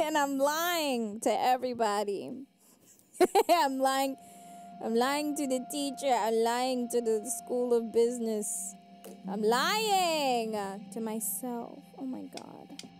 and I'm lying to everybody. I'm lying. I'm lying to the teacher. I'm lying to the school of business. I'm lying to myself. Oh my God.